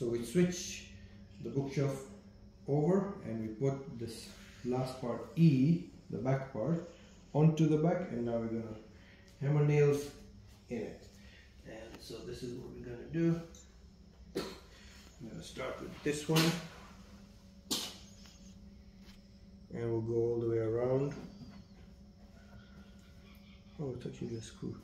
So we switch the bookshelf over and we put this last part E, the back part, onto the back and now we're gonna hammer nails in it. And so this is what we're gonna do. I'm gonna start with this one and we'll go all the way around. Oh, I thought you screw.